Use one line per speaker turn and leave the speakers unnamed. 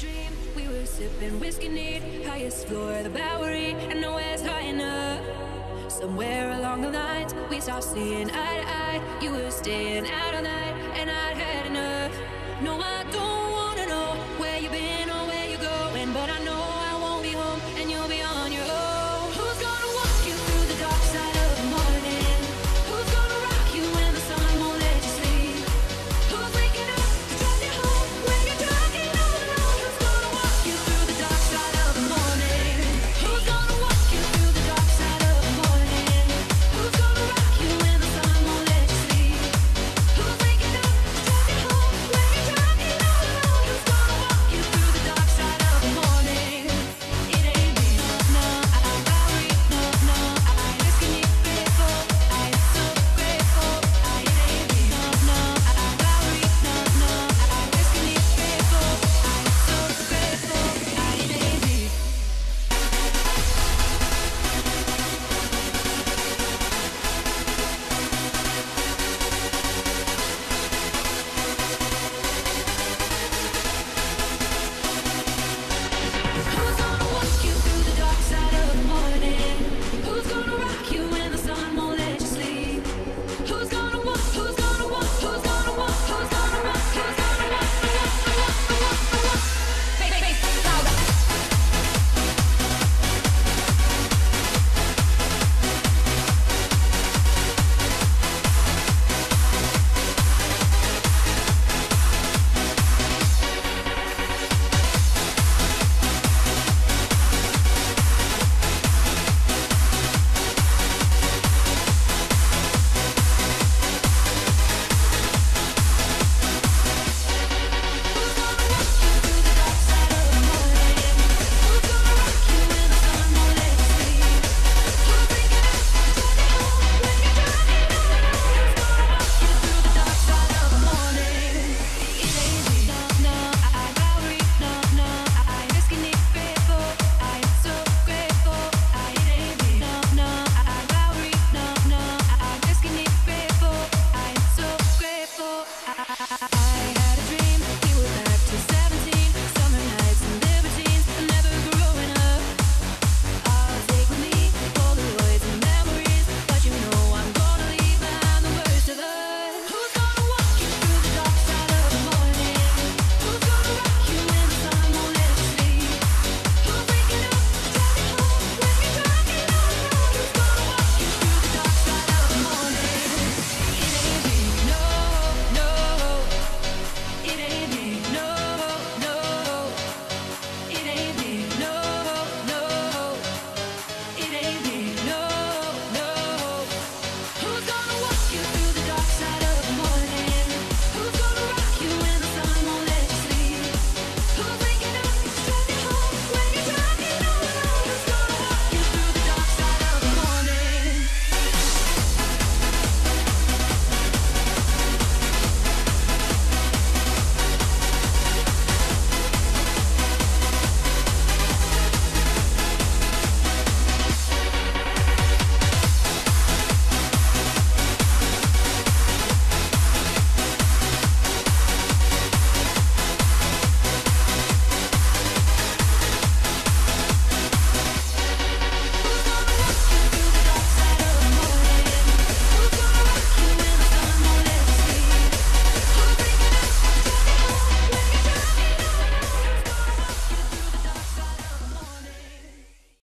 dream. We were sipping whiskey neat, highest floor of the Bowery, and nowhere's high enough. Somewhere along the lines, we stopped seeing eye to eye. You were staying out all night. and I.